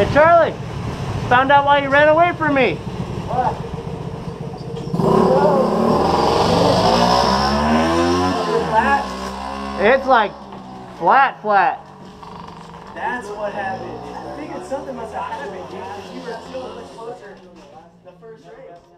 Hey Charlie, found out why you ran away from me. What? It's like flat, flat. That's what happened. I figured something must have happened, dude, because you were still much closer the first race.